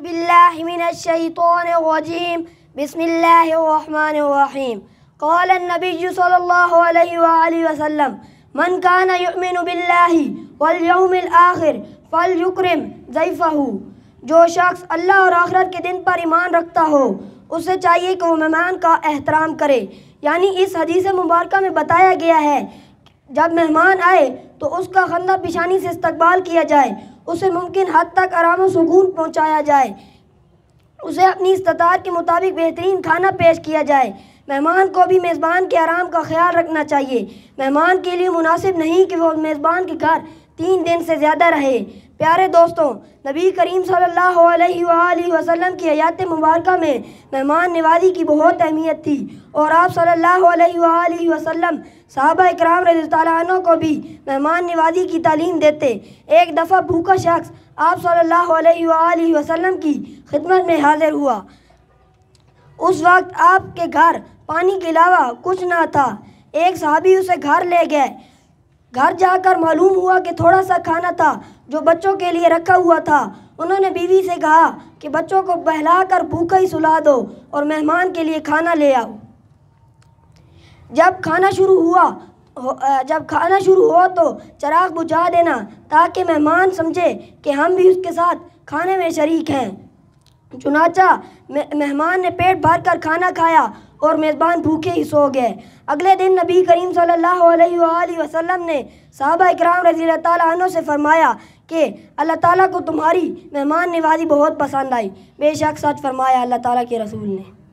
بالله من الشيطان الرجيم. بسم الله الرحمن الرحيم. قال النبي صلى الله عليه وآله وسلم، من كان يؤمن بالله واليوم الآخر فليكرم ضيفه. جو شخص اللہ اور آخرت کے دن پر ایمان رکھتا ہو، اسے چاہیے کہ وہ مہمان کا احترام کرے۔ یعنی اس حدیث مبارکہ میں بتایا گیا ہے، جب مہمان آئے تو اس کا خندہ پیشانی سے استقبال کیا جائے۔ اسے ممکن حد تک آرام و سکون پہنچایا جائے۔ اسے اپنی استطاعت کے مطابق بہترین کھانا پیش کیا جائے۔ مہمان کو بھی میزبان کے آرام کا خیال رکھنا چاہیے۔ مہمان کے لیے مناسب نہیں کہ وہ میزبان کے گھر تین دن سے زیادہ رہے۔ پیارے دوستوں، نبی کریم صلی اللہ علیہ وآلہ وسلم کی حیات مبارکہ میں مہمان نوازی کی بہت اہمیت تھی اور آپ صلی اللہ علیہ وآلہ وسلم صحابہ اکرام رضی اللہ عنہ کو بھی مہمان نوازی کی تعلیم دیتے۔ ایک دفعہ بھوکا شخص آپ صلی اللہ علیہ وآلہ وسلم کی خدمت میں حاضر ہوا۔ اس وقت آپ کے گھر پانی کے علاوہ کچھ نہ تھا۔ ایک صحابی اسے گھر لے گئے۔ گھر جا کر معلوم ہوا کہ تھوڑا سا کھانا تھا جو بچوں کے لیے رکھا ہوا تھا۔ انہوں نے بیوی سے کہا کہ بچوں کو بہلا کر بھوکا ہی سلا دو اور مہمان کے لیے کھانا لے آؤ۔ جب کھانا شروع ہوا، جب کھانا شروع ہو تو چراغ بجھا دینا تاکہ مہمان سمجھے کہ ہم بھی اس کے ساتھ کھانے میں شریک ہیں۔ چنانچہ مہمان نے پیٹ بھر کر کھانا کھایا اور میزبان بھوکے ہی سو گئے۔ اگلے دن نبی کریم صلی اللہ علیہ وآلہ وسلم نے صحابہ اکرام رضی اللہ تعالیٰ عنہ سے فرمایا کہ اللہ تعالیٰ کو تمہاری مہمان نوازی بہت پسند آئی۔ بے شک سچ فرمایا اللہ تعالیٰ کے رسول نے۔